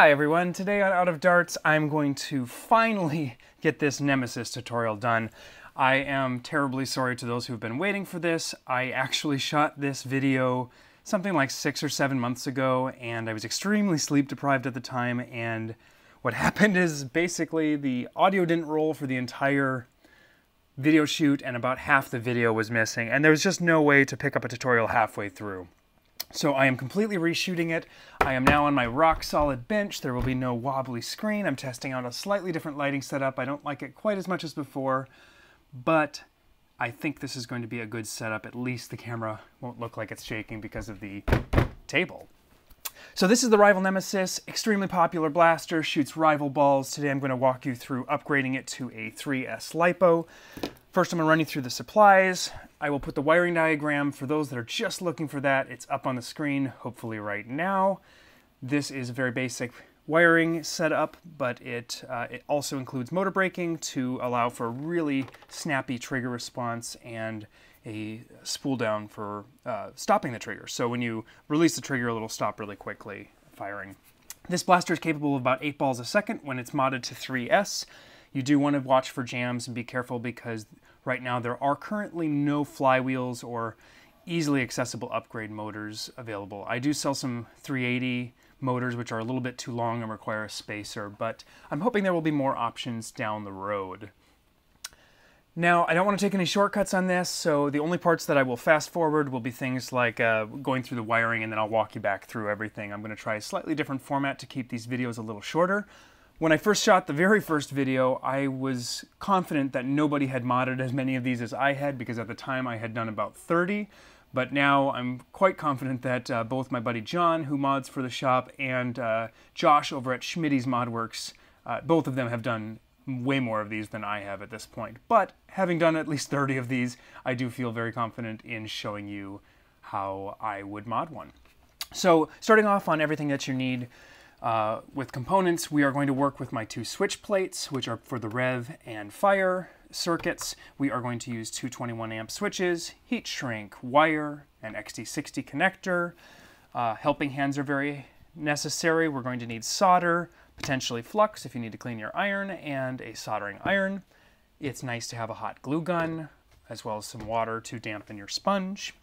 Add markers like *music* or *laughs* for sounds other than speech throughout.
Hi everyone, today on Out of Darts I'm going to finally *laughs* get this Nemesis tutorial done. I am terribly sorry to those who've been waiting for this. I actually shot this video something like six or seven months ago and I was extremely sleep deprived at the time and what *laughs* happened is basically the audio didn't roll for the entire video shoot and about half the video was missing and there was just no way to pick up a tutorial halfway through. So I am completely reshooting it. I am now on my rock solid bench. There will be no wobbly screen. I'm testing out a slightly different lighting setup. I don't like it quite as much as before, but I think this is going to be a good setup. At least the camera won't look like it's shaking because of the table. So this is the Rival Nemesis, extremely popular blaster, shoots rival balls. Today I'm going to walk you through upgrading it to a 3S LiPo. First I'm to run you through the supplies. I will put the wiring diagram for those that are just looking for that. It's up on the screen, hopefully right now. This is a very basic wiring setup, but it, uh, it also includes motor braking to allow for a really snappy trigger response and a spool down for uh, stopping the trigger. So when you release the trigger, it'll stop really quickly firing. This blaster is capable of about 8 balls a second when it's modded to 3S. You do want to watch for jams and be careful because right now there are currently no flywheels or easily accessible upgrade motors available. I do sell some 380 motors which are a little bit too long and require a spacer, but I'm hoping there will be more options down the road. Now, I don't want to take any shortcuts on this, so the only parts that I will fast forward will be things like uh, going through the wiring and then I'll walk you back through everything. I'm going to try a slightly different format to keep these videos a little shorter. When I first shot the very first video, I was confident that nobody had modded as many of these as I had because at the time I had done about 30. But now I'm quite confident that uh, both my buddy John, who mods for the shop, and uh, Josh over at Schmitty's Modworks, uh, both of them have done way more of these than I have at this point. But having done at least 30 of these, I do feel very confident in showing you how I would mod one. So starting off on everything that you need, uh, with components, we are going to work with my two switch plates, which are for the rev and fire circuits. We are going to use 221 amp switches, heat shrink, wire, an XT60 connector. Uh, helping hands are very necessary. We're going to need solder, potentially flux if you need to clean your iron, and a soldering iron. It's nice to have a hot glue gun, as well as some water to dampen your sponge.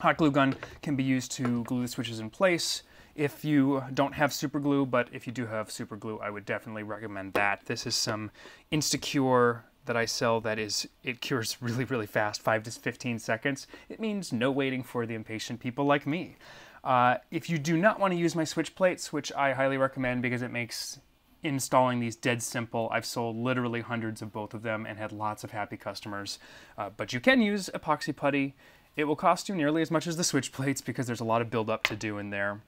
Hot glue gun can be used to glue the switches in place, if you don't have super glue, but if you do have super glue, I would definitely recommend that. This is some Instacure that I sell that is, it cures *laughs* really, really fast, 5 to 15 seconds. It means no waiting for the impatient people like me. Uh, if you do not want to use my switch plates, which I highly recommend because it makes installing these dead simple. I've sold literally hundreds of both of them and had lots of happy customers. Uh, but you can use epoxy putty. It will cost you nearly as much as the switch plates because there's a lot of buildup to do in there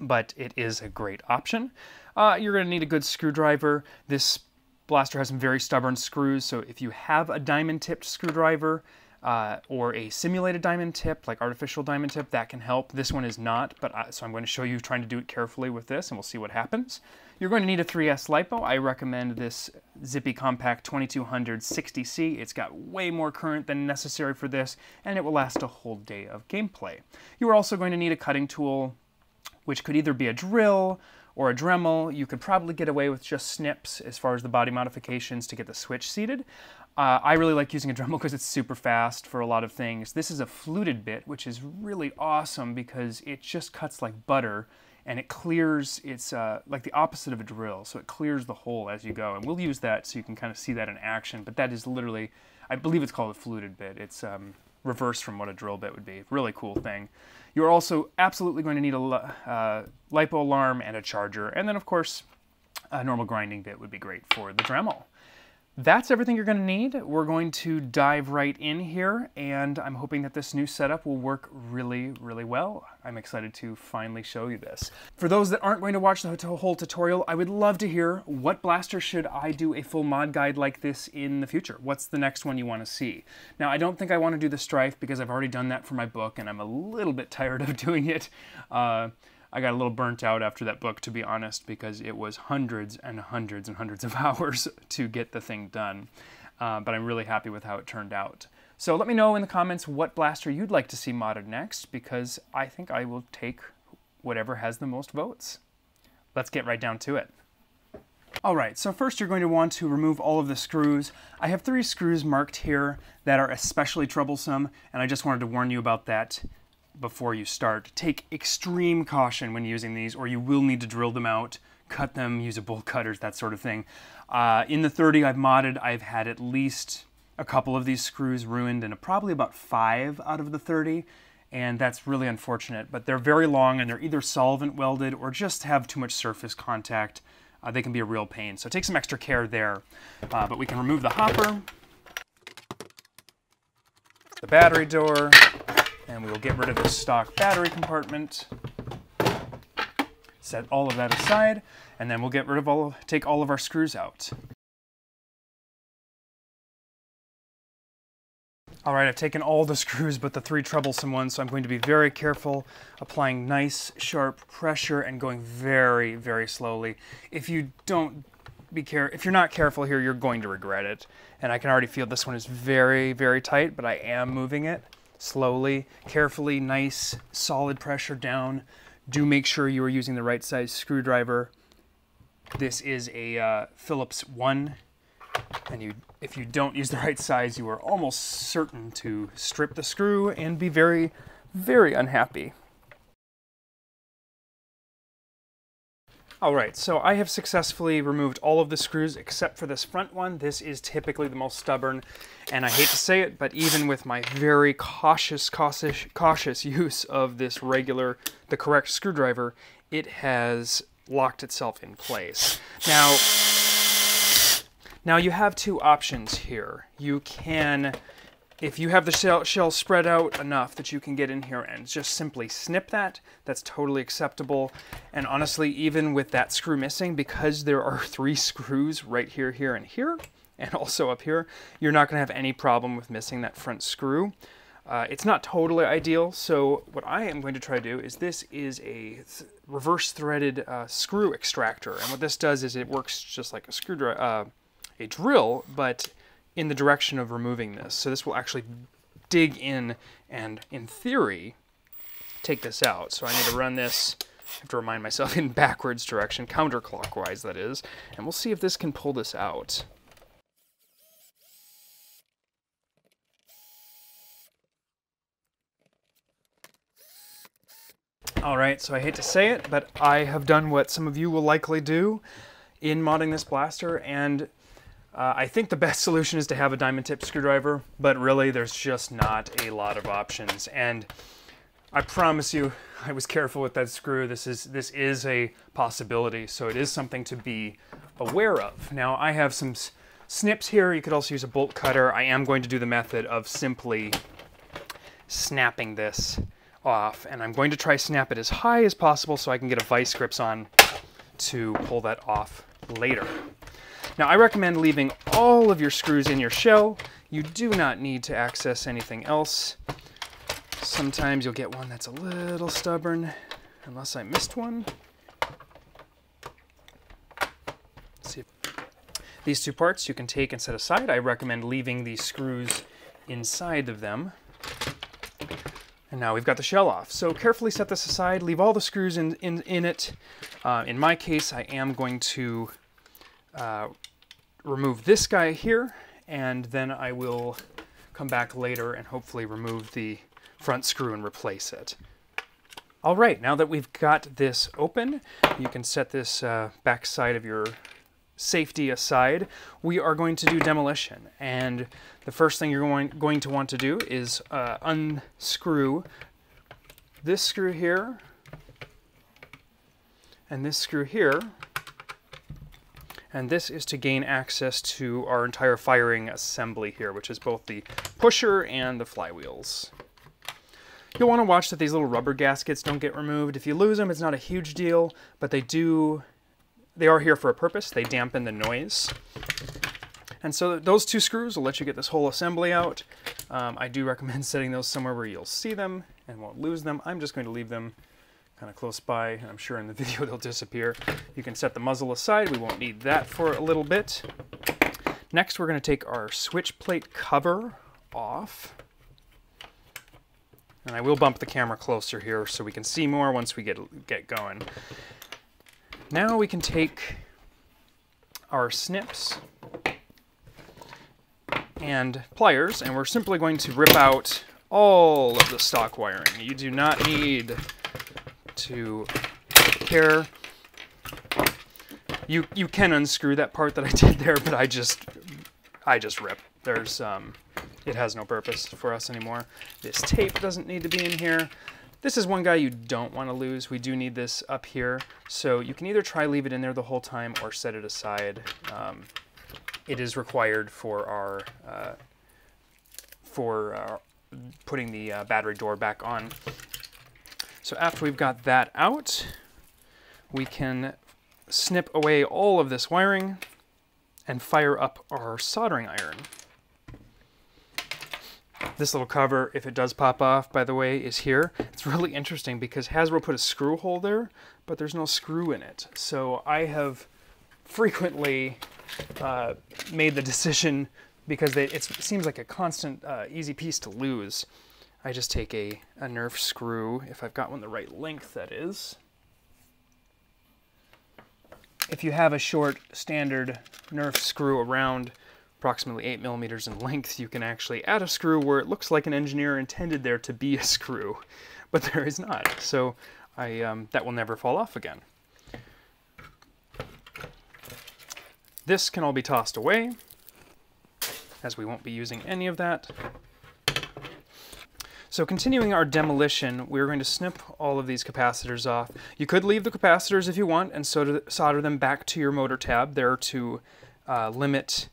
but it is a great option. Uh, you're going to need a good screwdriver. This blaster has some very stubborn screws, so if you have a diamond tipped screwdriver uh, or a simulated diamond tip, like artificial diamond tip, that can help. This one is not, but I, so I'm going to show you trying to do it carefully with this, and we'll see what happens. You're going to need a 3S LiPo. I recommend this Zippy Compact 2200 60C. It's got way more current than necessary for this, and it will last a whole day of gameplay. You are also going to need a cutting tool, which could either be a drill or a Dremel. You could probably get away with just snips as far as the body modifications to get the switch seated. Uh, I really like using a Dremel because it's super fast for a lot of things. This is a fluted bit, which is really awesome because it just cuts like butter and it clears, it's uh, like the opposite of a drill, so it clears the hole as you go. And we'll use that so you can kind of see that in action, but that is literally, I believe it's called a fluted bit. It's um, reverse from what a drill bit would be. Really cool thing. You're also absolutely going to need a uh, LiPo alarm and a charger. And then, of course, a normal grinding bit would be great for the Dremel that's everything you're going to need. We're going to dive right in here, and I'm hoping that this new setup will work really, really well. I'm excited to finally show you this. For those that aren't going to watch the whole tutorial, I would love to hear what blaster should I do a full mod guide like this in the future? What's the next one you want to see? Now, I don't think I want to do the Strife because I've already done that for my book, and I'm a little bit tired of *laughs* doing it. Uh, I got a little burnt out after that book, to be honest, because it was hundreds and hundreds and hundreds of *laughs* hours to get the thing done. Uh, but I'm really happy with how it turned out. So let me know in the comments what blaster you'd like to see modded next, because I think I will take whatever has the most votes. let's get right down to it. Alright, so first you're going to want to remove all of the screws. I have three screws marked here that are especially troublesome, and I just wanted to warn you about that before you start. Take extreme caution when using these, or you will need to drill them out, cut them, use a bolt cutters, that sort of thing. Uh, in the 30 I've modded, I've had at least a couple of these screws ruined, and probably about five out of the 30, and that's really unfortunate. But they're very long, and they're either solvent welded or just have too much surface contact. Uh, they can be a real pain, so take some extra care there. Uh, but we can remove the hopper, the battery door, and we will get rid of the stock battery compartment. Set all of that aside, and then we'll get rid of all, take all of our screws out. All right, I've taken all the *laughs* screws but the three troublesome ones, so I'm going to be very careful, applying nice, sharp pressure and going very, very slowly. If you don't be care if you're not careful here, you're going to regret it. And I can already feel this one is very, very tight, but I am moving it slowly, carefully, nice, solid pressure down. Do make sure you are using the right size screwdriver. This is a uh, Phillips 1 and you, if you don't use the right size, you are almost certain to strip the screw and be very, very unhappy. Alright, so I have successfully removed all of the screws except for this front one. This is typically the most stubborn, and I hate to say it, but even with my very cautious, cautious, cautious *laughs* use of this regular, the correct screwdriver, it has locked itself in place. Now, now you have two options here. You can, if you have the shell, shell spread out enough that you can get in here and just simply snip that, that's totally acceptable. And honestly, even with that screw missing, because there are *laughs* three screws right here, here, and here, and also up here, you're not gonna have any problem with missing that front screw. Uh, it's not totally ideal, so what I am going to try to do is this is a th reverse threaded uh, screw extractor, and what this does is it works just like a screwdriver, uh, a drill, but in the direction of removing this. So this will actually dig in and, in theory, take this out. So I need to run this, I have to remind myself, *laughs* in backwards direction, counterclockwise that is, and we'll see if this can pull this out. All right, so I hate to say it, but I have done what some of you will likely do in modding this blaster, and uh, I think the best *laughs* solution is to have a diamond tip screwdriver, but really there's just not a lot of options. And I promise you, *laughs* I was careful with that screw. This is, this is a possibility, so it is something to be aware of. Now I have some snips here. You could also use a bolt cutter. I am going to do the method of simply snapping this off, and I'm going to try snap it as high as possible so I can get a vice grips on to pull that off later. Now I recommend leaving all of your screws in your shell. You do not need to access anything else. Sometimes you'll get one that's a little stubborn, unless I missed one. see. These two parts you can take and set aside. I recommend leaving these screws inside of them. And now we've got the shell off. So carefully set this aside, leave all the screws in, in, in it. Uh, in my case, I am going to uh, remove this guy here, and then I will come back later and hopefully remove the front screw and replace it. All right, now that we've got this open, you can set this uh, back side of your safety aside. We are going to do demolition, and the first thing you're going, going to want to do is uh, unscrew this screw here and this screw here and this is to gain access to our entire firing assembly here, which is both the pusher and the flywheels. You'll want to watch that these little rubber gaskets don't get removed. If you lose them, it's not a huge deal, but they do, they are here for a purpose. They dampen the noise. And so those two screws will let you get this whole assembly out. Um, I do recommend *laughs* setting those somewhere where you'll see them and won't lose them. I'm just going to leave them kind of close by. I'm sure in the *laughs* video they'll disappear. You can set the muzzle aside. We won't need that for a little bit. Next, we're going to take our switch plate cover off. And I will bump the camera closer here so we can see more once we get, get going. Now we can take our snips and pliers, and we're simply going to rip out all of the stock wiring. You do not need to here. You you can unscrew that part that I did there, but I just I just rip. There's um, it has no purpose for us anymore. This tape doesn't need to be in here. This is one guy you don't want to lose. We do need this up here. So you can either try leave it in there the whole time or set it aside. Um, it is required for our uh, for uh, putting the uh, battery door back on. So after we've got that out, we can snip away all of this wiring and fire up our soldering iron. This little cover, if it does pop off, by the way, is here. It's really interesting because Hasbro put a screw hole there, but there's no screw in it. So I have frequently uh, made the decision because they, it seems like a constant, uh, easy piece to lose. I just take a, a Nerf screw, if I've got one the right length, that is. If you have a short standard Nerf screw around approximately 8 millimeters in length, you can actually add a screw where it looks like an engineer intended there to be a screw, *laughs* but there is not. So I, um, that will never fall off again. This can all be tossed away, as we won't be using any of that. So continuing our demolition, we're going to snip all of these capacitors off. You could leave the capacitors if you want and solder them back to your motor tab there to uh, limit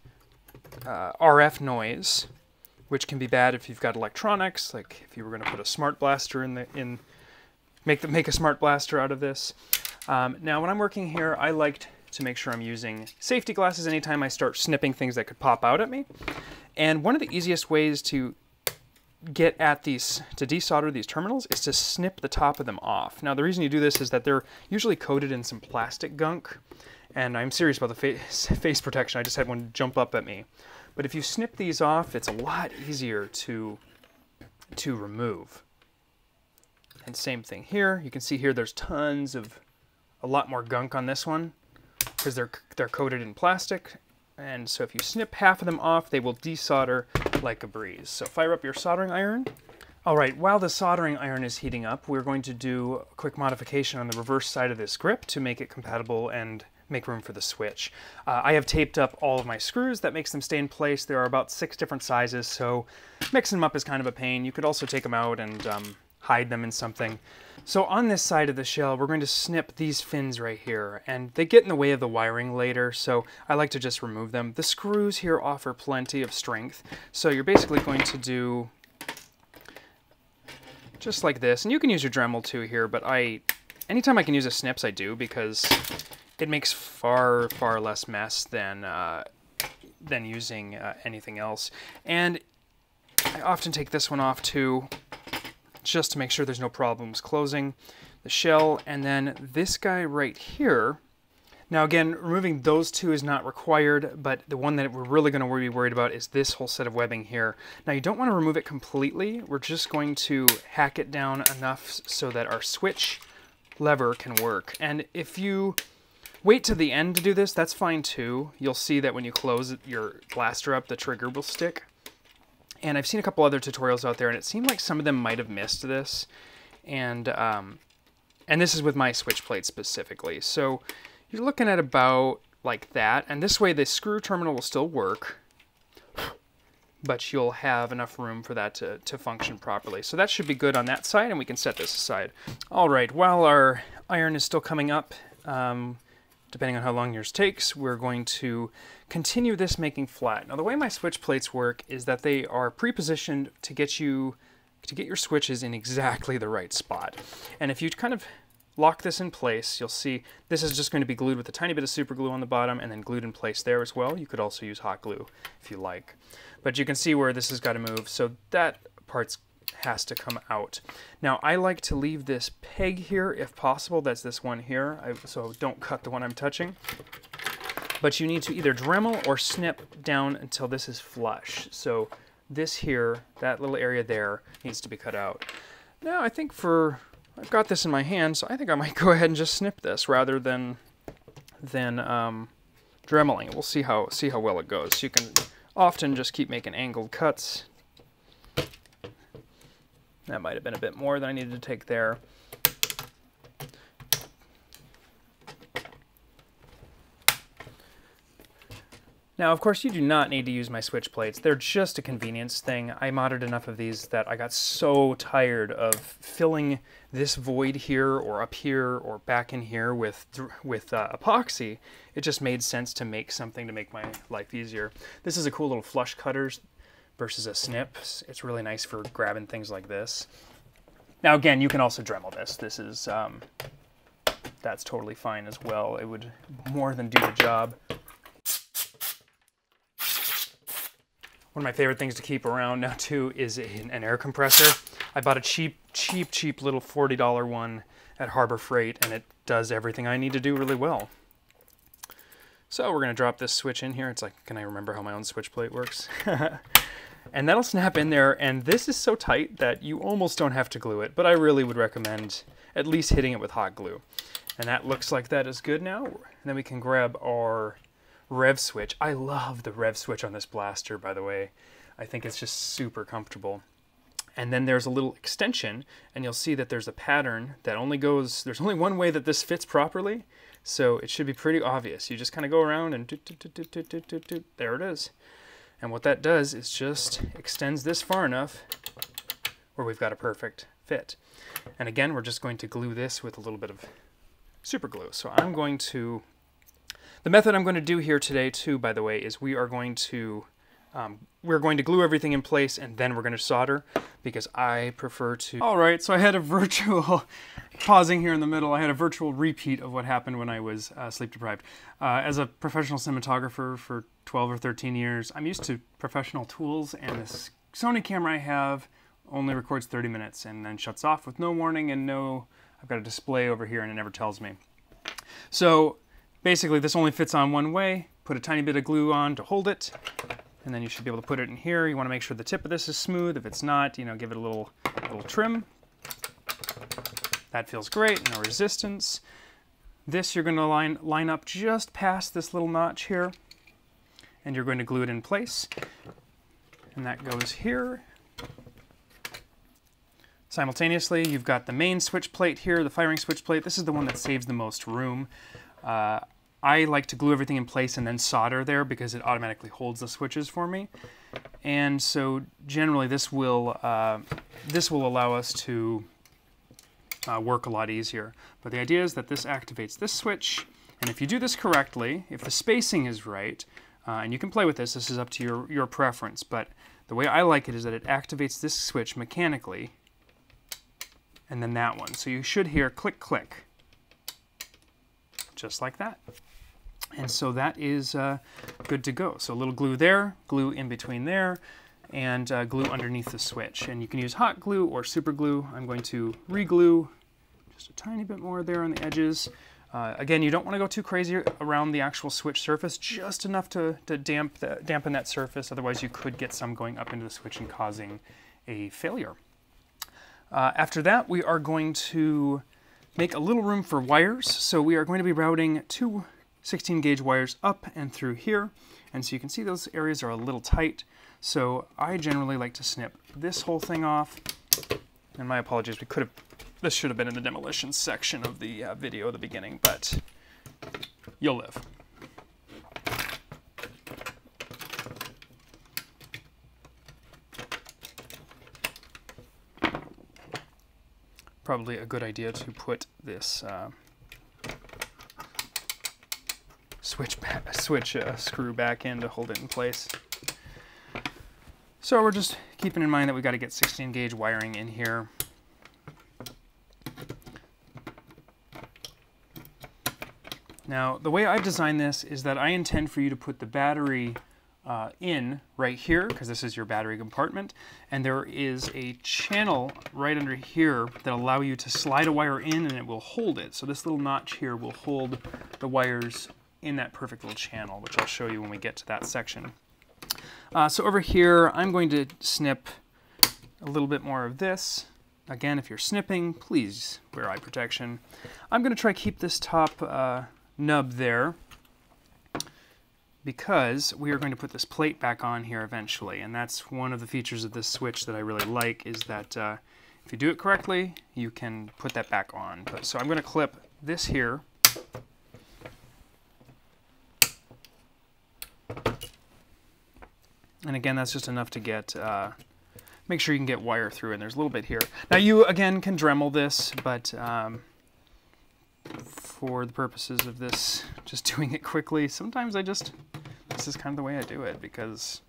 uh, RF noise, which can be bad if you've got electronics, like if you were going to put a smart blaster in the in make the, make a smart blaster out of this. Um, now when I'm working here, I liked to make sure I'm using safety glasses anytime I start snipping things that could pop out at me. And one of the easiest ways to get at these, to desolder these terminals, is to snip the top of them off. Now the reason you do this is that they're usually coated in some plastic gunk, and I'm serious about the face, *laughs* face protection, I just had one jump up at me. But if you snip these off, it's a lot easier to, to remove. And same thing here, you can see here there's tons of, a lot more gunk on this one because they're, they're coated in plastic. And so if you snip half of them off, they will desolder like a breeze. So fire up your soldering iron. All right, while the soldering iron is heating up, we're going to do a quick modification on the reverse side of this grip to make it compatible and make room for the switch. Uh, I have taped up all of my screws. That makes them stay in place. There are about six different sizes, so mixing them up is kind of a pain. You could also take them out and um, hide them in something. So on this side of the shell, we're going to snip these fins right here, and they get in the way of the wiring later, so I like to just remove them. The screws here offer plenty of strength, so you're basically going to do just like this. And you can use your Dremel too here, but I, anytime I can use a snips, I do, because it makes far, far less mess than, uh, than using uh, anything else. And I often take this one off too, just to make sure there's no problems closing the shell. And then this guy right here, now again, removing those two is not required, but the one that we're really going to be worried about is this whole set of webbing here. Now you don't want to remove it completely, we're just going to hack it down enough so that our switch lever can work. And if you wait to the end to do this, that's fine too. You'll see that when you close your blaster up, the trigger will stick. And I've seen a couple other tutorials out there, and it seemed like some of them might have missed this. And um, and this is with my switch plate specifically. So you're looking at about like that. And this way the screw terminal will still work, but you'll have enough room for that to, to function properly. So that should be good on that side, and we can set this aside. All right, while our iron is still coming up, um, depending on how long yours takes, we're going to continue this making flat. Now the way my switch plates work is that they are pre-positioned to get you to get your switches in exactly the right spot. And if you kind of lock this in place, you'll see this is just going to be glued with a tiny bit of super glue on the bottom and then glued in place there as well. You could also use hot glue if you like. But you can see where this has got to move. So that part's has to come out. Now I like to leave this peg here if possible. That's this one here. I, so don't cut the one I'm touching. But you need to either Dremel or snip down until this is flush. So this here, that little area there, needs to be cut out. Now I think for, I've got this in my hand, so I think I might *laughs* go ahead and just snip this rather than than um, Dremeling. We'll see how see how well it goes. You can often just keep making angled cuts. That might have been a bit more than I needed to take there. Now, of course, you do not need to use my switch plates. They're just a convenience thing. I modded enough of these that I got so tired of filling this void here or up here or back in here with, with uh, epoxy. It just made sense to make something to make my life easier. This is a cool little flush cutters versus a snip. It's really nice for grabbing things like this. Now, again, you can also Dremel this. This is, um, that's totally fine as well. It would more than do the job. One of my favorite things to keep around now too is an air compressor. I bought a cheap, cheap, cheap little $40 one at Harbor Freight and it does everything I need to do really well. So we're gonna drop this switch in here. It's like, can I remember how my own switch plate works? *laughs* and that'll snap in there and this is so tight that you almost don't have to glue it, but I really would recommend at least hitting it with hot glue. And that looks like that is good now. And then we can grab our rev switch. I love the rev switch on this blaster, by the way. I think it's just super comfortable. And then there's a little extension, and you'll see that there's a pattern that only goes, there's only one way that this fits properly, so it should be pretty obvious. You just kind of go around and there it is. And what that does is just extends this far enough where we've got a perfect fit. And again, we're just going to glue this with a little bit of super glue. So I'm going to the method I'm going to do here today too, by the way, is we are going to um, we're going to glue everything in place and then we're going to solder because I prefer to. All right, so I had a *laughs* virtual, pausing here in the middle, I had a virtual repeat of what happened when I was uh, sleep deprived. Uh, as a professional cinematographer for 12 or 13 years, I'm used to professional tools and this Sony camera I have only records 30 minutes and then shuts off with no warning and no, I've got a display over here and it never tells me. So Basically, this only fits on one way. Put a tiny bit of glue on to hold it, and then you should be able to put it in here. You want to make sure the tip of this is smooth. If it's not, you know, give it a little, little trim. That feels great, no resistance. This you're going to line, line up just past this little notch here, and you're going to glue it in place. And that goes here. Simultaneously, you've got the main switch plate here, the firing switch plate. This is the one that saves the most room. Uh, I like to glue everything in place and then solder there because it automatically holds the switches for me. And so generally this will, uh, this will allow us to uh, work a lot easier. But the idea is that this activates this switch, and if you do this correctly, if the spacing is right, uh, and you can play with this, this is up to your, your preference, but the way I like it is that it activates this switch mechanically, and then that one. So you should hear click, click just like that. And so that is uh, good to go. So a little glue there, glue in between there, and uh, glue underneath the switch. And you can use hot glue or super glue. I'm going to re-glue just a tiny bit more there on the edges. Uh, again, you don't want to go too crazy around the actual switch surface, just enough to, to damp the, dampen that surface. Otherwise, you could get some going up into the switch and causing a failure. Uh, after that, we are going to make a little room for wires. So we are going to be routing two 16 gauge wires up and through here. And so you can see those areas are a little tight. So I generally like to snip this whole thing off. And my apologies, we could have, this should have been in the demolition section of the uh, video at the beginning, but you'll live. probably a good idea to put this uh, switch back, *laughs* switch uh, screw back in to hold it in place. So we're just keeping in mind that we got to get 16 gauge wiring in here. Now, the way I've designed this is that I intend for you to put the battery uh, in right here, because this is your battery compartment, and there is a channel right under here that allow you to slide a wire in and it will hold it. So this little notch here will hold the wires in that perfect little channel, which I'll show you when we get to that section. Uh, so over here, I'm going to snip a little bit more of this. Again, if you're snipping, please wear eye protection. I'm going to try to keep this top uh, nub there because we are going to put this plate back on here eventually. And that's one of the features of this switch that I really like is that uh, if you do it correctly, you can put that back on. But, so I'm going to clip this here. And again, that's just enough to get, uh, make sure you can get wire through. And there's a little bit here. Now you, again, can Dremel this, but um, for the purposes of this, just *laughs* doing it quickly, sometimes I just, this is kind of the way I do it because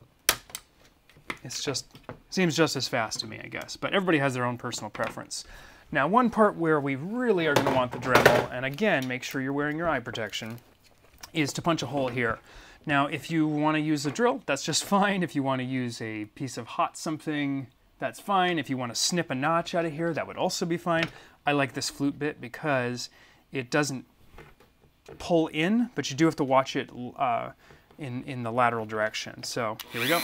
it's just, seems just as fast to me, I guess. But everybody has their own personal preference. Now, one part where we really are going to want the Dremel, and again, make sure you're wearing your eye protection, is to punch a hole here. Now, if you want to use a drill, that's just *laughs* fine. If you want to use a piece of hot something, that's fine. If you want to snip a notch out of here, that would also be fine. I like this flute bit because it doesn't pull in, but you do have to watch it uh, in, in the lateral direction. So here we go.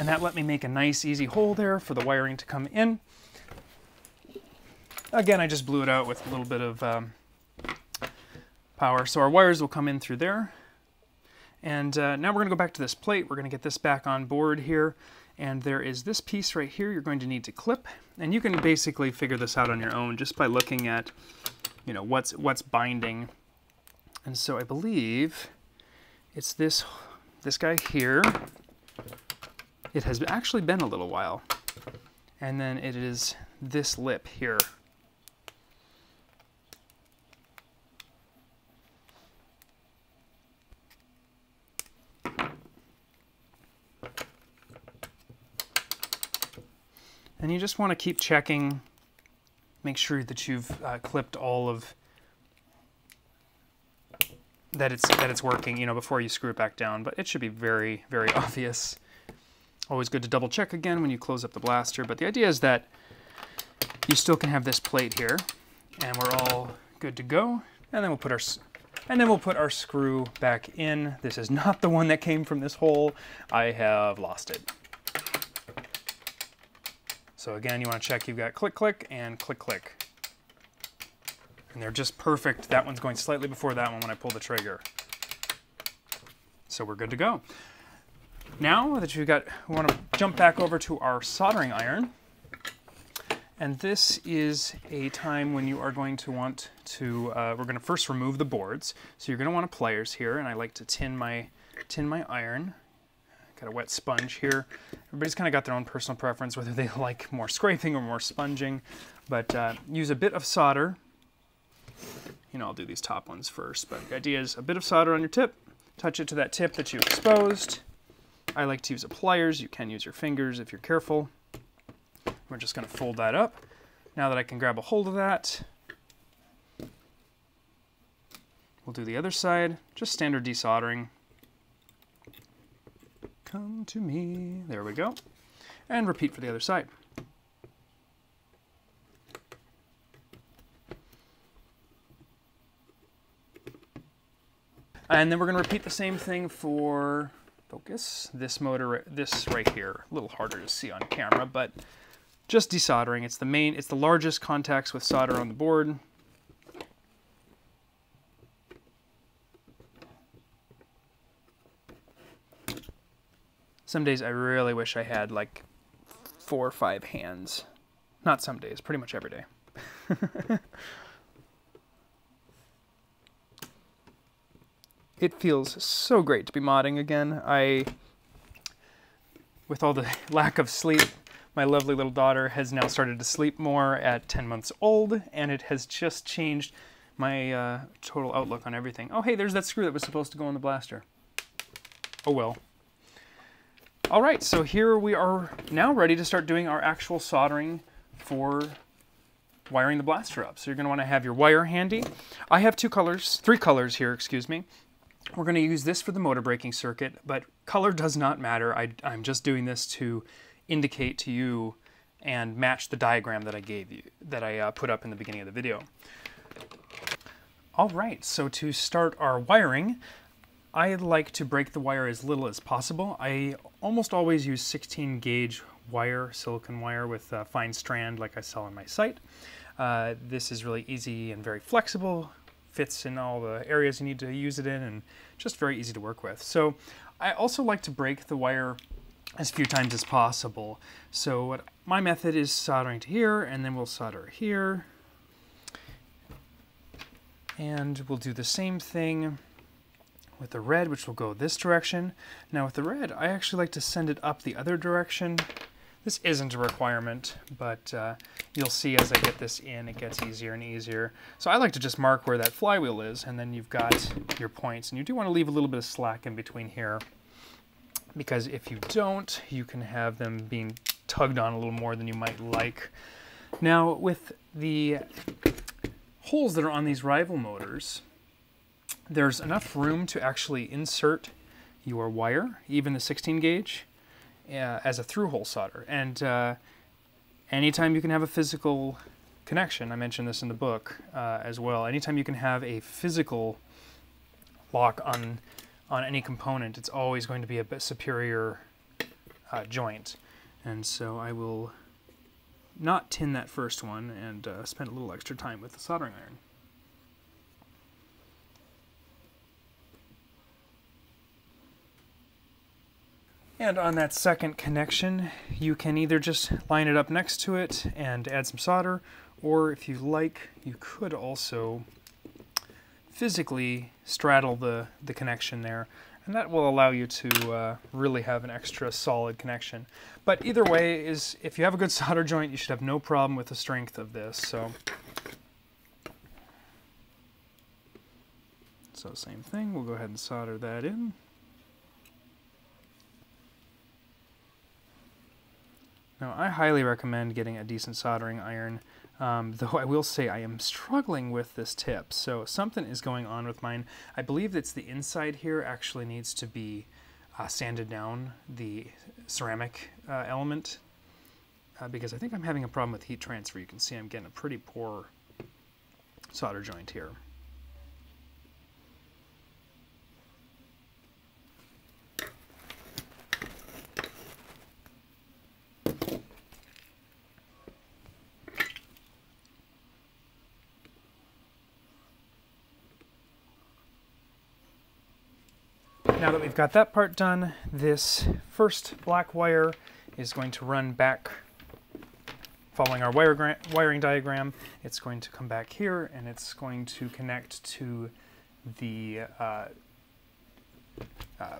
And that let me make a nice easy hole there for the wiring to come in. Again, I just blew it out with a little bit of um, power. So our wires will come in through there. And uh, now we're going to go back to this plate. We're going to get this back on board here. And there is this piece right here you're going to need to clip. And you can basically figure this out on your own just by looking at, you know, what's, what's binding. And so I believe it's this, this guy here. It has actually been a little while. And then it is this lip here. And you just want to keep checking, make sure that you've uh, clipped all of that it's that it's working, you know, before you screw it back down. But it should be very, very *laughs* obvious. Always good to double check again when you close up the blaster. But the idea is that you still can have this plate here, and we're all good to go. And then we'll put our and then we'll put our screw back in. This is not the one that came from this hole. I have lost it. So again, you want to check you've got click, click, and click, click. And they're just perfect. That one's going slightly before that one when I pull the trigger. So we're good to go. Now that you've got, we want to jump back over to our soldering iron. And this is a time when you are going to want to, uh, we're going to first remove the boards. So you're going to want a pliers here, and I like to tin my, tin my iron Got a wet sponge here. Everybody's kind of got their own personal preference, whether they *laughs* like more scraping or more sponging. But uh, use a bit of solder. You know, I'll do these top ones first. But the idea is a bit of solder on your tip. Touch it to that tip that you exposed. I like to use pliers. You can use your fingers if you're careful. We're just going to fold that up. Now that I can grab a hold of that, we'll do the other side. Just standard desoldering. Come to me. There we go. And repeat for the other side. And then we're going to repeat the same thing for focus. This motor, this right here, a little harder to see on camera, but just desoldering. It's the main, it's the largest contacts with solder on the board. Some days I really wish I had like four or five hands. Not some days, pretty much every day. *laughs* it feels so great to be modding again. I, with all the *laughs* lack of sleep, my lovely little daughter has now started to sleep more at 10 months old, and it has just changed my uh, total outlook on everything. Oh, hey, there's that screw that was supposed to go on the blaster. Oh well. All right, so here we are now ready to start doing our actual soldering for wiring the blaster up. So you're gonna wanna have your wire handy. I have two colors, three colors here, excuse me. We're gonna use this for the motor braking circuit, but color does not matter. I, am just doing this to indicate to you and match the diagram that I gave you, that I uh, put up in the beginning of the video. All right, so to start our wiring, I like to break the wire as little as possible. I almost always use 16 gauge wire, silicon wire with a fine strand like I sell on my site. Uh, this is really easy and very flexible, fits in all the areas you need to use it in, and just very easy to work with. So I also like to break the wire as few times as possible. So what my method is soldering to here, and then we'll solder here. And we'll do the same thing with the red, which will go this direction. Now with the red, I actually like to send it up the other direction. This isn't a requirement, but uh, you'll see as I get this in, it gets easier and easier. So I like to just mark where that flywheel is, and then you've got your points. And you do want to leave a little bit of slack in between here, because if you don't, you can have them being tugged on a little more than you might like. Now, with the holes that are on these rival motors, there's enough room to actually insert your wire, even the 16 gauge, uh, as a through-hole solder. And uh, anytime you can have a physical connection, I mentioned this in the book uh, as well, anytime you can have a physical lock on, on any component, it's always going to be a superior uh, joint. And so I will not tin that first one and uh, spend a little extra time with the soldering iron. And on that second connection, you can either just line it up next to it and add some solder, or if you like, you could also physically straddle the, the connection there, and that will allow you to uh, really have an extra solid connection. But either way, is if you have a good *laughs* solder joint, you should have no problem with the strength of this. So, so same thing, we'll go ahead and solder that in. Now, I highly recommend getting a decent soldering iron, um, *laughs* though I will say I am struggling with this tip. So something is going on with mine. I believe it's the inside here actually needs to be uh, sanded down, the ceramic uh, element, uh, because I think I'm having a problem with heat transfer. You can see I'm getting a pretty poor solder joint here. Now that we've got that part done, this first black wire is going to run back following our wire wiring diagram. It's going to come back here and it's going to connect to the, uh, uh,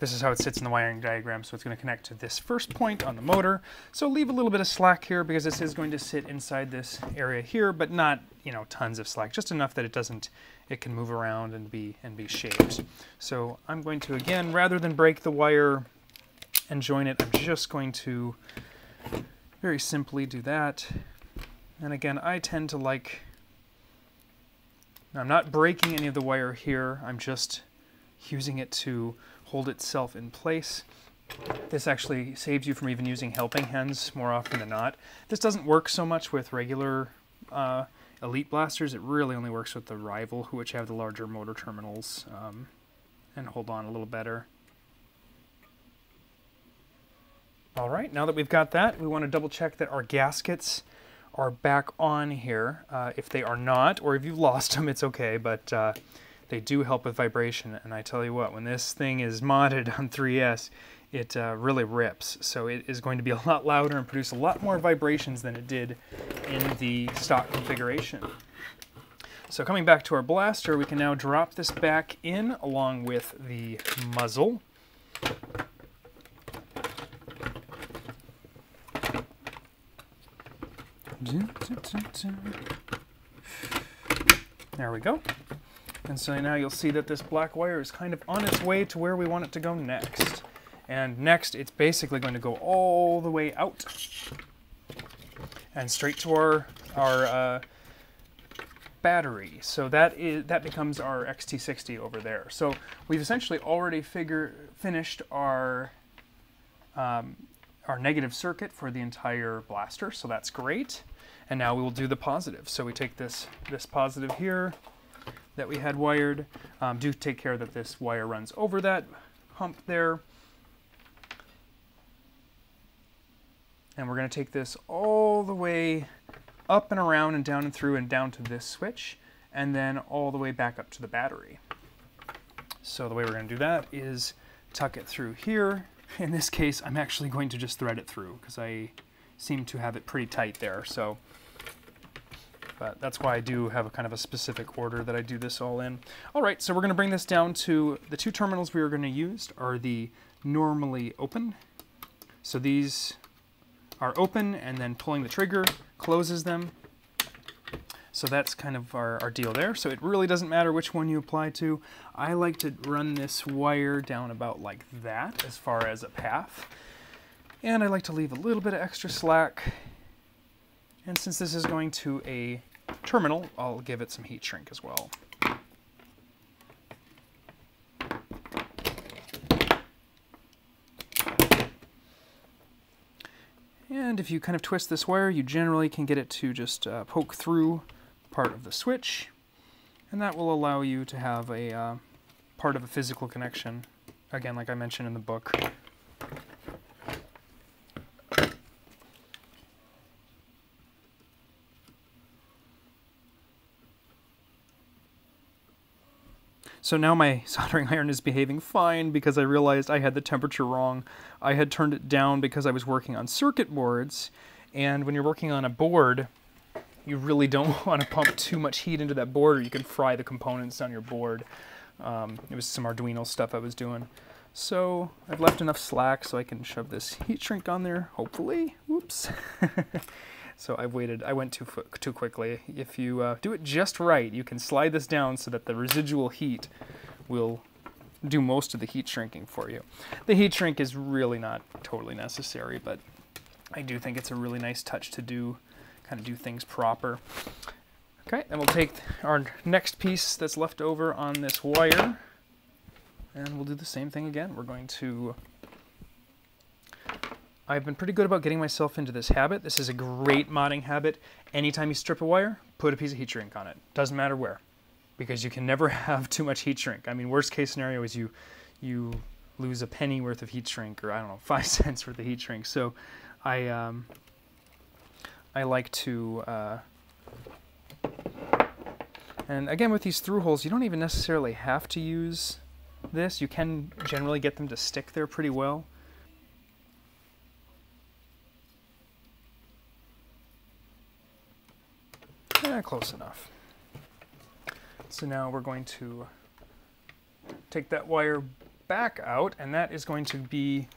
this is how it sits in the wiring diagram, so it's going to connect to this first point on the motor. So leave a little bit of slack here because this is going to sit inside this area here, but not, you know, tons of slack, just enough that it doesn't it can move around and be and be shaped. So I'm going to again, rather than break the wire and join it, I'm just going to very simply do that. And again, I tend to like, I'm not breaking any of the wire here, I'm just using it to hold itself in place. This actually saves you from even using helping hands more often than not. This doesn't work so much with regular uh, Elite Blasters, it really only works with the Rival, which have the larger motor terminals um, and hold on a little better. All right, now that we've got that, we want to double check that our gaskets are back on here. Uh, if they are not, or if you've *laughs* lost them, it's okay, but uh, they do help with vibration. And I tell you what, when this thing is *laughs* modded on 3S, it uh, really rips. So it is going to be a lot louder and produce a lot more vibrations than it did in the stock configuration. So coming back to our blaster, we can now drop this back in along with the muzzle. There we go. And so now you'll see that this black wire is kind of on its way to where we want it to go next. And next, it's basically going to go all the way out and straight to our, our uh, battery. So that is that becomes our XT60 over there. So we've essentially already figure, finished our um, our negative circuit for the entire blaster, so that's great. And now we will do the positive. So we take this this positive here, that we had wired. Um, do take care that this wire runs over that hump there. And we're going to take this all the way up and around and down and through and down to this switch, and then all the way back up to the battery. So the way we're going to do that is tuck it through here. In this case, I'm actually going to just thread it through because I seem to have it pretty tight there. So, but that's why I do have a kind of a specific order that I do this all in. All right, so we're going to bring this down to the two terminals we are going to use are the normally open. So these are open and then pulling the trigger closes them. So that's kind of our, our deal there. So it really doesn't matter which one you apply to. I like to run this wire down about like that as far as a path. And I like to leave a little bit of extra slack. And since this is going to a terminal, I'll give it some heat shrink as well. And if you kind of twist this wire, you generally can get it to just uh, poke through part of the switch. And that will allow you to have a uh, part of a physical connection, again, like I mentioned in the book. So now my *laughs* soldering iron is behaving fine because I realized I had the temperature wrong. I had turned it down because I was working on circuit boards, and when you're working on a board, you really don't *laughs* want to pump too much heat into that board or you can fry the components on your board. Um, it was some Arduino stuff I was doing. So I've left enough slack so I can shove this heat shrink on there, hopefully. Whoops. *laughs* So I've waited, I went too, too quickly. If you uh, do it just right, you can slide this down so that the residual heat will do most of the heat shrinking for you. The heat shrink is really not totally necessary, but I do think it's a really nice touch to do, kind of do things proper. Okay, then we'll take our next piece that's left over on this wire, and we'll do the same thing again. We're going to I've been pretty good about getting myself into this habit. This is a great modding habit. Anytime you strip a wire, put a piece of heat shrink on it. Doesn't matter where, because you can never *laughs* have too much heat shrink. I mean, worst case scenario is you you lose a penny worth of heat shrink, or I don't know, *laughs* five cents worth of heat shrink. So, I um, I like to. Uh, and again, with these through holes, you don't even necessarily have to use this. You can generally get them to stick there pretty well. Yeah, close enough. So now we're going to take that wire back out, and that is going to be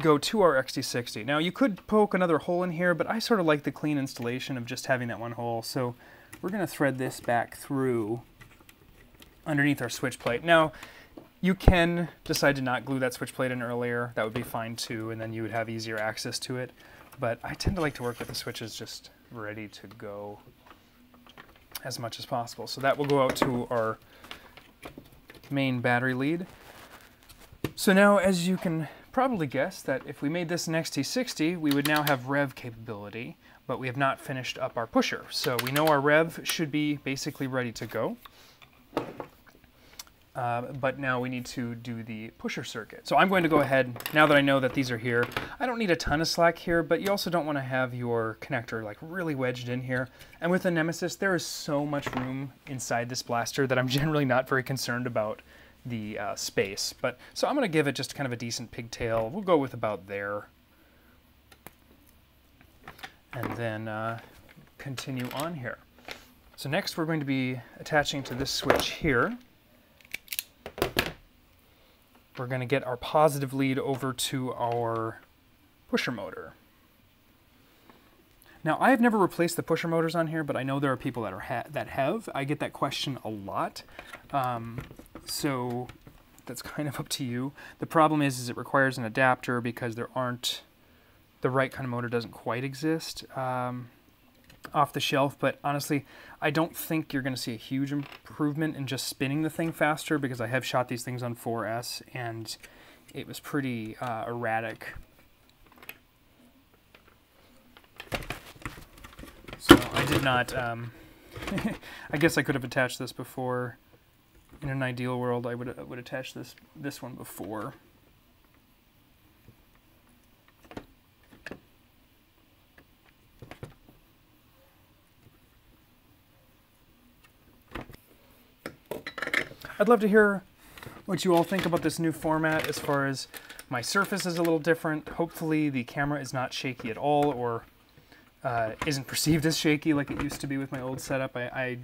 go to our XT60. Now you could poke another hole in here, but I sort of like the clean installation of just having that one hole. So we're going to thread this back through underneath our switch plate. Now you can decide to not glue that switch plate in earlier. That would be fine too, and then you would have easier access to it. But I tend to like to work with the switches just ready to go as much as possible. So that will go out to our main battery lead. So now, as you can probably guess, that if we made this an XT60, we would now have rev capability, but we have not finished up our pusher. So we know our rev should be basically ready to go. Uh, but now we need to do the pusher circuit. So I'm going to go ahead, now that I know that these are here, I don't need a ton of slack here, but you also don't want to have your connector like really wedged in here. And with the Nemesis, there is so much room inside this blaster that I'm *laughs* generally not very concerned about the uh, space. But So I'm going to give it just kind of a decent pigtail. We'll go with about there. And then uh, continue on here. So next we're going to be attaching to this switch here we're going to get our positive lead over to our pusher motor. Now, I have never replaced the pusher motors on here, but I know there are people that are ha that have. I get that question a lot, um, so that's kind of *laughs* up to you. The problem is, is it requires an adapter because there aren't the right kind of motor doesn't quite exist. Um, off the shelf, but honestly, I don't think you're going to see a huge improvement in just spinning the thing faster because I have shot these things on 4S and it was pretty uh, erratic. So I did not um, *laughs* I guess I could have attached this before. In an ideal world, I would, I would attach this, this one before. I'd love to hear what you all think about this new format as far as my surface is a little different. Hopefully the camera is not shaky at all or uh, isn't perceived as shaky like it used to be with my old setup. I, I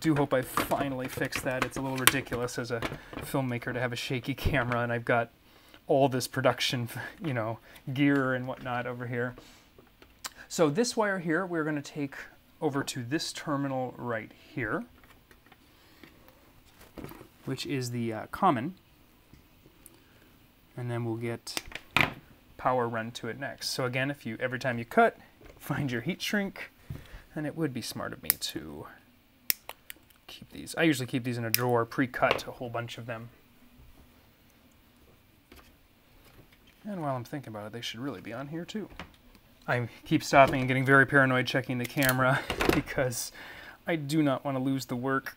do hope I finally fixed that. It's a little ridiculous as a filmmaker to have a shaky *laughs* camera and I've got all this production, *laughs* you know, gear and whatnot over here. So this wire here, we're going to take over to this terminal right here which is the uh, common. And then we'll get power run to it next. So again, if you every time you cut, find your heat shrink, and it would be smart of me to keep these. I usually keep these in a drawer, pre-cut, a whole bunch of them. And while I'm thinking about it, they should really be on here too. I keep stopping and getting very paranoid checking the camera *laughs* because I do not want to lose the work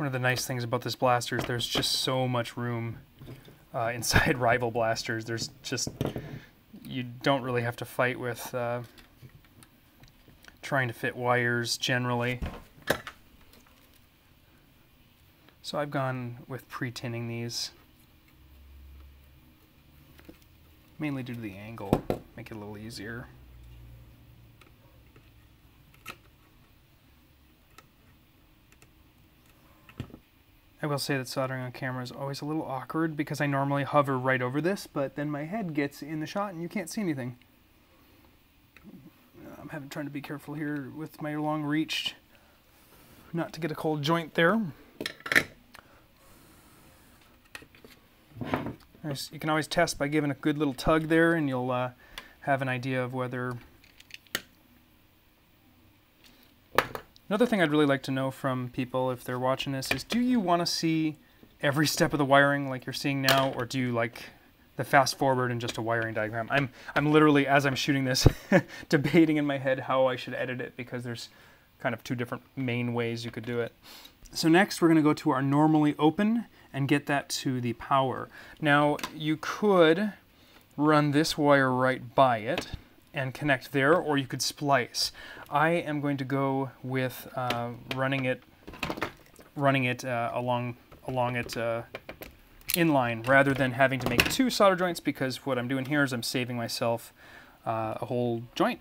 One of the nice things about this blaster is there's just so much room uh, *laughs* inside rival blasters. There's just, you don't really have to fight with uh, trying to fit wires generally. So I've gone with pre-tinning these, mainly due to the angle, make it a little easier. I will say that soldering on camera is always a little awkward because I normally hover right over this, but then my head gets in the shot and you can't see anything. I'm having trying to be careful here with my long reach, not to get a cold joint there. You can always test by giving a good little tug there and you'll uh, have an idea of whether Another thing I'd really like to know from people if they're watching this is do you want to see every step of the wiring like you're seeing now or do you like the fast forward and just a wiring diagram? I'm, I'm literally, as I'm shooting this, *laughs* debating in my head how I should edit it because there's kind of two different main ways you could do it. So next we're going to go to our normally open and get that to the power. Now you could run this wire right by it and connect there, or you could splice. I am going to go with uh, running it, running it uh, along along it uh, inline rather than having to make two solder joints because what I'm doing here is I'm saving myself uh, a whole joint.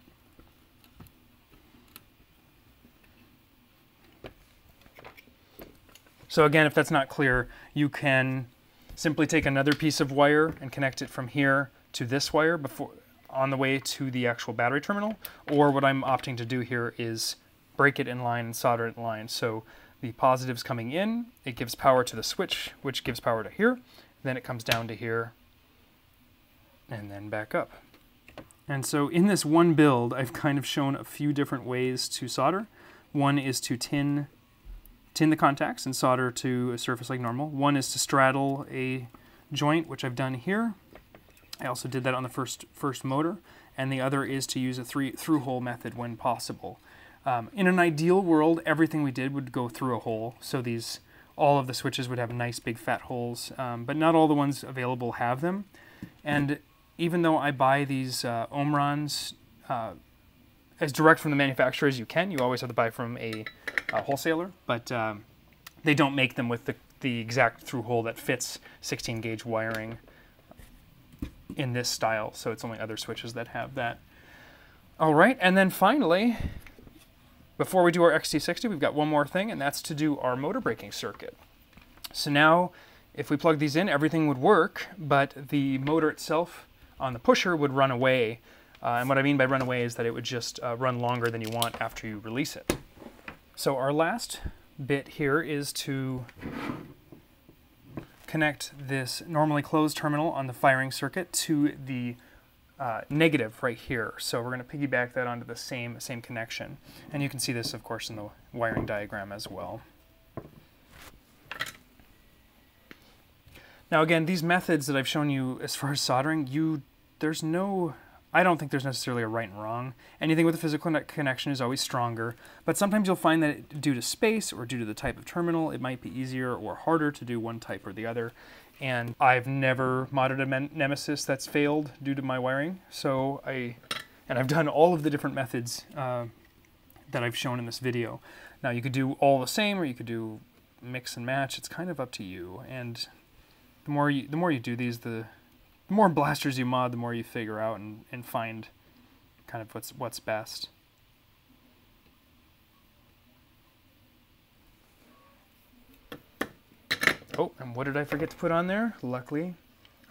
So again, if that's not clear, you can simply take another piece of wire and connect it from here to this wire before on the way to the actual battery terminal, or what I'm opting to do here is break it in line and solder it in line. So the positive's coming in, it gives power to the switch, which gives power to here, then it comes down to here, and then back up. And so in this one build, I've kind of shown a few different ways to solder. One is to tin, tin the contacts and solder to a surface like normal. One is to straddle a joint, which I've done here. I also did that on the first first motor, and the other is to use a three through hole method when possible. Um, in an ideal world, everything we did would go through a hole, so these all of the switches would have nice big fat holes, um, but not all the ones available have them. And even though I buy these uh, Omrons uh, as direct from the manufacturer as you can, you always have to buy from a, a wholesaler, but um, they don't make them with the, the exact through hole that fits 16 gauge wiring in this style, so it's only other switches that have that. All right, and then finally, before we do our XT60, we've got one more thing, and that's to do our motor braking circuit. So now, if we plug these in, everything would work, but the motor itself on the pusher would run away. Uh, and what I mean by run away is that it would just uh, run longer than you want after you release it. So our last bit here is to connect this normally closed terminal on the firing circuit to the uh, negative right here. So we're going to piggyback that onto the same, same connection. And you can see this, of course, in the wiring diagram as well. Now again, these methods that I've shown you as far as soldering, you there's no I don't think there's necessarily a right and wrong. Anything with a physical connection is always stronger, but sometimes you'll find that due to space or due to the type of terminal, it might be easier or harder to do one type or the other. And I've never modded a Nemesis that's failed due to my wiring. So I, and I've done all of the different methods uh, that I've shown in this video. Now you could do all the same or you could do mix and match. It's kind of up to you. And the more you, the more you do these, the the more blasters you mod, the more you figure out and, and find kind of what's what's best. Oh, and what did I forget to put on there? Luckily,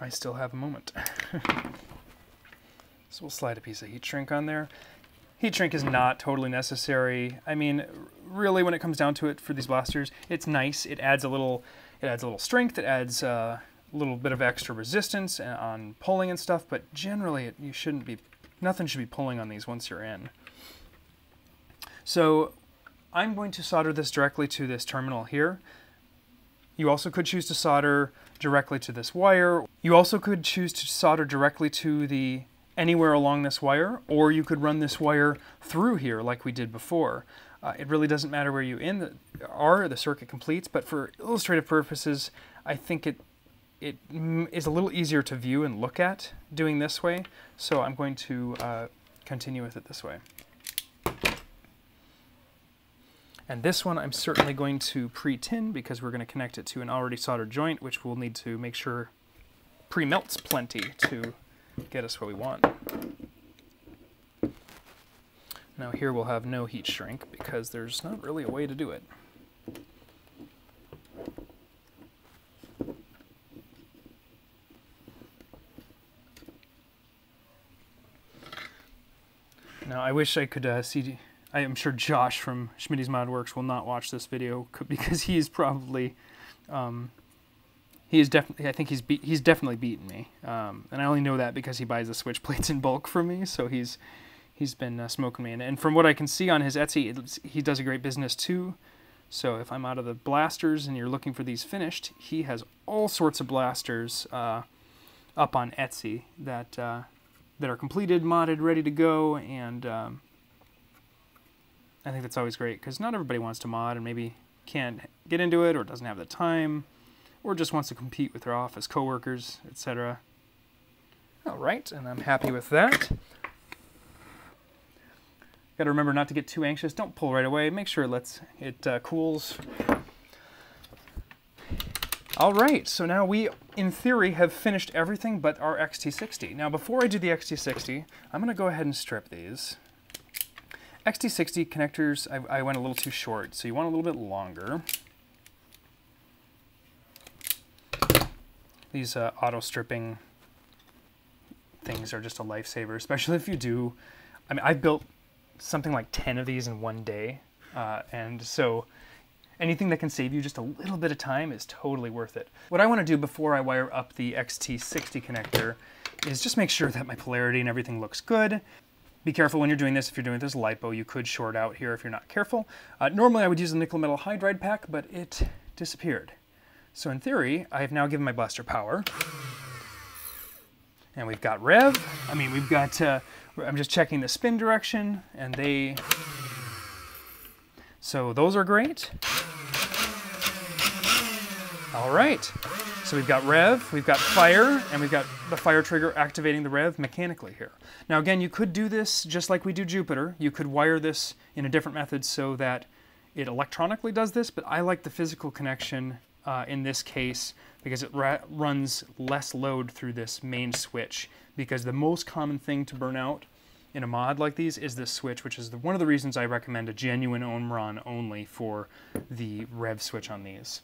I still have a moment. *laughs* so we'll slide a piece of heat shrink on there. Heat shrink is not totally necessary. I mean, really, when it comes down to it for these blasters, it's nice. It adds a little, it adds a little strength. It adds uh, little bit of extra resistance on pulling and stuff, but generally it, you shouldn't be, nothing should be pulling on these once you're in. So I'm going to solder this directly to this terminal here. You also could choose to solder directly to this wire. You also could choose to solder directly to the anywhere along this wire, or you could run this wire through here like we did before. Uh, it really doesn't matter where you in the, are, the circuit completes, but for illustrative purposes, I think it it is a little easier to view and look at doing this way, so I'm going to uh, continue with it this way. And this one I'm certainly going to pre-tin because we're going to connect it to an already soldered joint, which we'll need to make sure pre-melts plenty to get us what we want. Now here we'll have no heat shrink because there's not really a way to do it. Now, I wish I could uh, see. I am sure Josh from Schmidt's Mod Works will not watch this video *laughs* because he's probably, um, he is definitely. I think he's beat. He's definitely beaten me, um, and I only know that because he buys the switch plates in bulk from me. So he's he's been uh, smoking me, and, and from what I can see on his Etsy, he does a great business too. So if I'm out of the blasters and you're looking for these finished, he has all sorts of blasters uh, up on Etsy that uh, that are completed, modded, ready to go, and um, I think that's always great because not everybody wants to mod and maybe can't get into it or doesn't have the time or just wants to compete with their office coworkers, etc. All right, and I'm happy with that. Got to remember not to get too anxious. Don't pull right away. Make sure it lets it uh, cools all right, so now we, in theory, have finished everything but our XT60. Now, before I do the XT60, I'm going to go ahead and strip these. XT60 connectors, I, I went a little too short, so you want a little bit longer. These uh, auto stripping things are just a lifesaver, especially if you do. I mean, I built something like 10 of these in one day, uh, and so anything that can save you just a little bit of time is totally worth it. What I want to do before I wire up the XT60 connector is just make sure that my polarity and everything looks good. Be careful when you're doing this. If you're doing this LiPo, you could short out here if you're not careful. Uh, normally I would use a nickel metal hydride pack, but it disappeared. So in theory, I have now given my blaster power. And we've got rev. I mean, we've got, uh, I'm just checking the spin direction, and they, so those are great. All right, so we've got rev, we've got fire, and we've got the fire trigger activating the rev mechanically here. Now again, you could do this just like we do Jupiter. You could wire this in a different method so that it electronically does this, but I like the physical connection uh, in this case because it runs less load through this main switch because the most common thing to burn out in a mod like these is this switch, which is the, one of the reasons I recommend a genuine Omron only for the rev switch on these.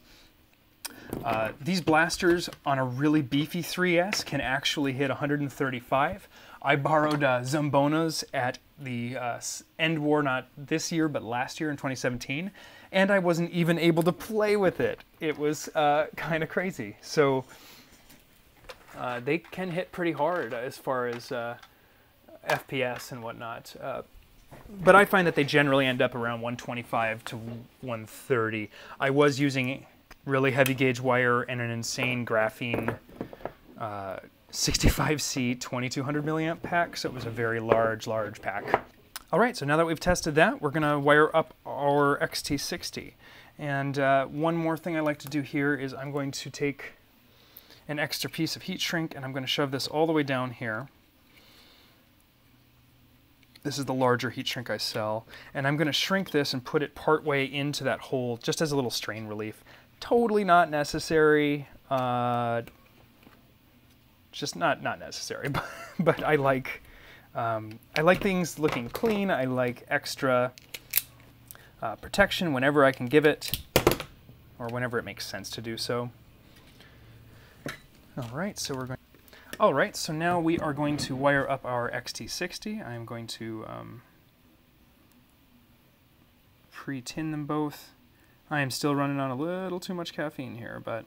Uh, these blasters on a really beefy 3S can actually hit 135. I borrowed uh, Zambonas at the uh, End War, not this year, but last year in 2017, and I wasn't even able to play with it. It was uh, kind of crazy. So uh, they can hit pretty hard as far as uh, FPS and whatnot. Uh, but I find that they generally end up around 125 to 130. I was using really heavy gauge wire and an insane graphene 65C 2200 milliamp pack, so it was a very large, large pack. All right, so now that we've tested that, we're gonna wire up our XT60. And uh, one more thing I like to do here is I'm going to take an extra piece of heat shrink and I'm gonna shove this all the way down here. This is the larger heat shrink I sell. And I'm gonna shrink this and put it partway into that hole just as a little strain relief. Totally not necessary. Uh, just not not necessary, *laughs* but, but I like um, I like things looking clean. I like extra uh, protection whenever I can give it, or whenever it makes sense to do so. All right, so we're going. All right, so now we are going to wire up our XT60. I am going to um, pre-tin them both. I am still running on a little too much caffeine here, but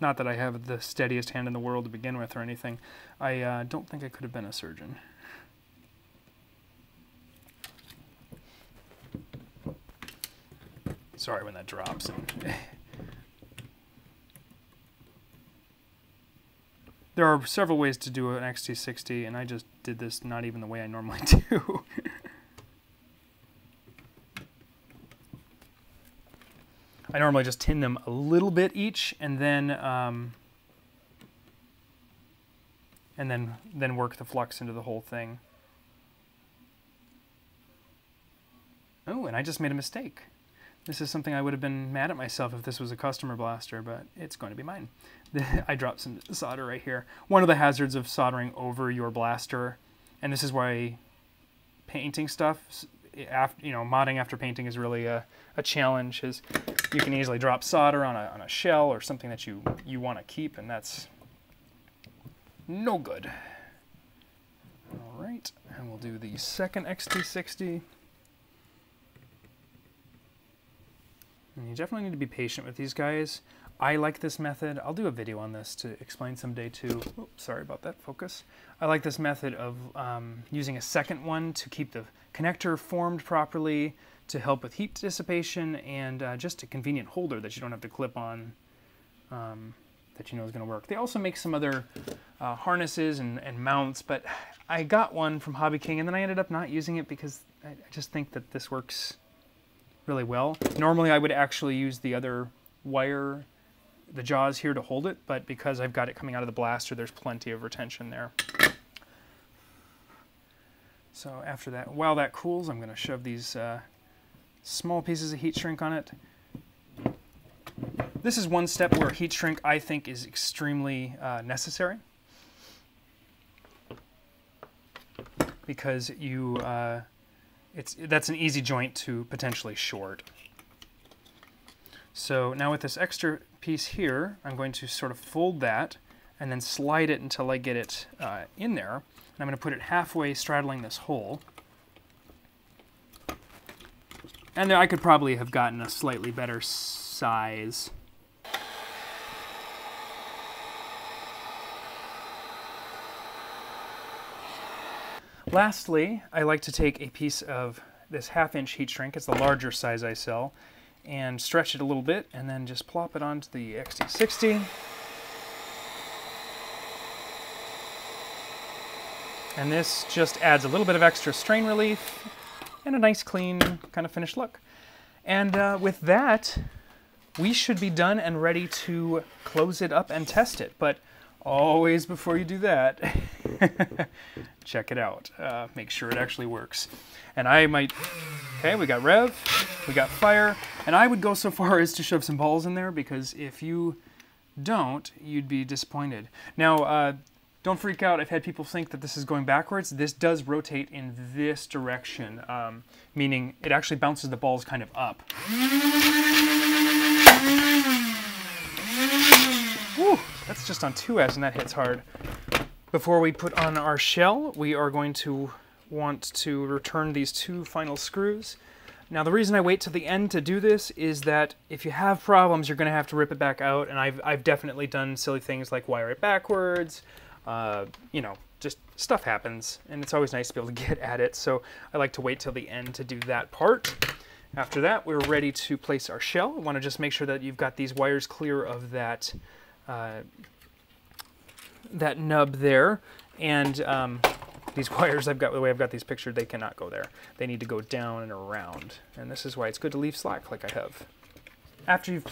not that I have the steadiest hand in the world to begin with or anything. I uh, don't think I could have been a surgeon. Sorry when that drops. *laughs* there are several ways to do an XT60, and I just did this not even the way I normally *laughs* do. I normally just tin them a little bit each and then um, and then then work the flux into the whole thing. Oh, and I just made a mistake. This is something I would have been mad at myself if this was a customer blaster, but it's going to be mine. *laughs* I dropped some solder right here. One of the hazards of soldering over your blaster, and this is why painting stuff, after, you know, modding after painting is really a, a challenge, is you can easily drop solder on a, on a shell or something that you, you want to keep, and that's no good. All right, and we'll do the second XT60. And you definitely need to be patient with these guys. I like this method. I'll do a video on this to explain someday too. Oops, sorry about that, focus. I like this method of um, using a second one to keep the connector formed properly, to help with heat dissipation and uh, just a convenient holder that you don't have to clip on um, that you know is going to work. They also make some other uh, harnesses and, and, mounts, but I got one from Hobby King and then I ended up not using it because I, I just think that this works really well. Normally I would actually use the other wire, the jaws here to hold it, but because I've got it coming out of the blaster, there's plenty of retention there. So after that, while that cools, I'm going to shove these uh, small pieces of heat shrink on it. This is one step where heat shrink I think is extremely uh, necessary because you uh, it's that's an easy joint to potentially short. So now with this extra piece here, I'm going to sort of fold that and then slide it until I get it uh, in there. And I'm going to put it halfway straddling this hole. And I could probably have gotten a slightly better size. Lastly, I like to take a piece of this half inch heat shrink, it's the larger size I sell, and stretch it a little bit and then just plop it onto the XT60. And this just adds a little bit of extra strain relief and a nice clean kind of finished look. And uh, with that, we should be done and ready to close it up and test it. But always before you do that, *laughs* check it out. Uh, make sure it actually works. And I might, okay, we got rev, we got fire, and I would go so *laughs* far as to shove some balls in there because if you don't, you'd be disappointed. Now, uh, don't freak out. I've had people think that this is going backwards. This does rotate in this direction, um, meaning it actually bounces the balls kind of up. Whew, that's just on 2S and that hits hard. Before we put on our shell, we are going to want to return these two final screws. Now the reason I wait till the end to do this is that if you have problems, you're going to have to rip it back out, and I've, I've definitely done silly things like wire it backwards, uh, you know, just stuff happens, and it's always nice to be able to *laughs* get at it, so I like to wait till the end to do that part. After that, we're ready to place our shell. I want to just make sure that you've got these wires clear of that, uh, that nub there, and um, these *laughs* wires I've got, the way I've got these pictured, they cannot go there. They need to go down and around, and this is why it's good to leave slack like I have. After you've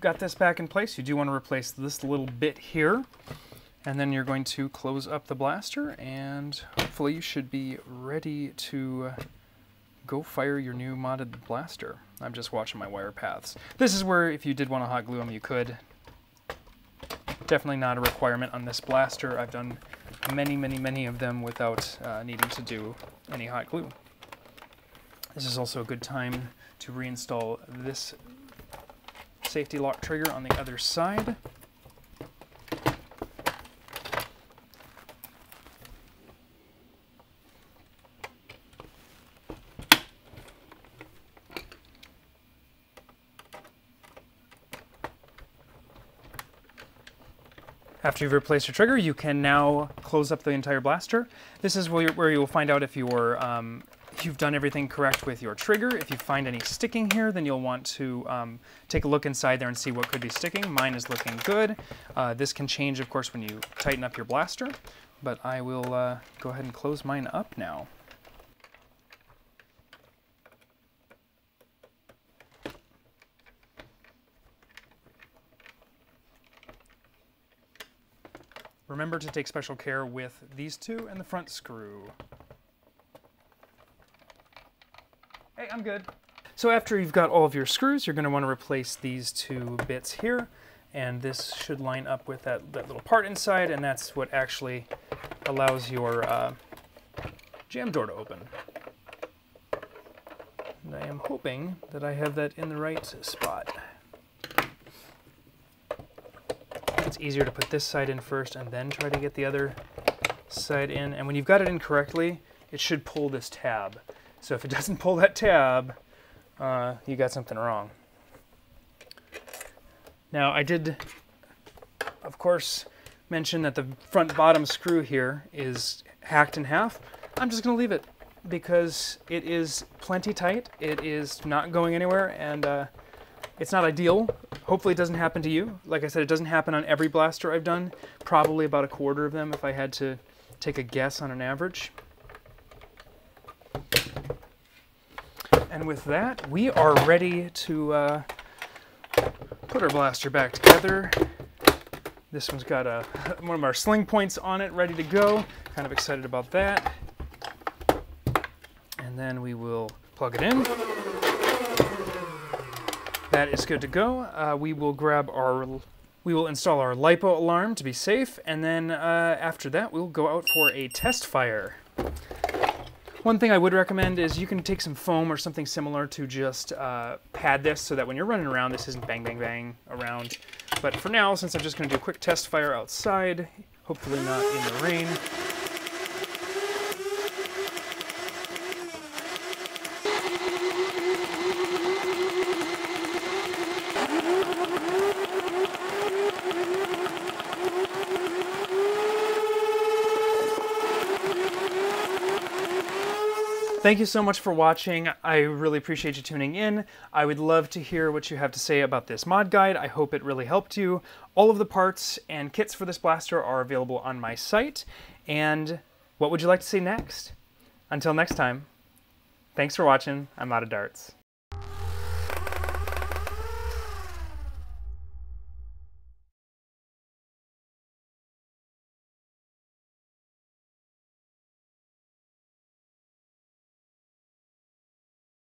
got this back in place, you do want to replace this little bit here. And then you're going to close up the blaster and hopefully you should be ready to go fire your new modded blaster. I'm just watching my wire paths. This is where if you did want to hot glue them, you could. Definitely not a requirement on this blaster. I've done many, many, many of them without uh, needing to do any hot glue. This is also a good time to reinstall this safety lock trigger on the other side. After you've replaced your trigger, you can now close up the entire blaster. This is where, where you will find out if, you're, um, you've done everything correct with your trigger. If you find any sticking here, then you'll want to um, take a look inside there and see what could be sticking. Mine is looking good. Uh, this can change, of course, when you tighten up your blaster, but I will uh, go ahead and close mine up now. Remember to take special care with these two and the front screw. Hey, I'm good. So after you've got all of your screws, you're going to want to replace these two bits here. And this should line up with that, that little part inside, and that's what actually allows your uh, jam door to open. And I am hoping that I have that in the right spot. it's easier to put this side in first and then try to get the other side in. And when you've got it in correctly, it should pull this tab. So if it *laughs* doesn't pull that tab, uh, you got something wrong. Now I did, of course, mention that the front bottom screw here is hacked in half. I'm just going to leave it because it is plenty tight. It is not going anywhere and uh, it's not ideal. Hopefully it doesn't happen to you. Like I said, it doesn't happen on every blaster I've done. Probably about a quarter of them if I had to take a guess on an average. And with that, we are ready to uh, put our blaster back together. This one's got a, *laughs* one of our sling points on it ready to go. Kind of excited about that. And then we will plug it in. That is good to go. Uh, we will grab our, we will install our LiPo alarm to be safe, and then uh, after that we'll go out for a test fire. One thing I would recommend is you can take some foam or something similar to just uh, pad this so that when you're running around this isn't bang bang bang around. But for now, since I'm just going to do a quick test fire outside, hopefully not in the rain, Thank you so much for watching. I really appreciate you tuning in. I would love to hear what you have to say about this mod guide. I hope it really helped you. All of the parts and kits for this blaster are available on my site. And what would you like to see next? Until next time, thanks for watching. I'm out of darts.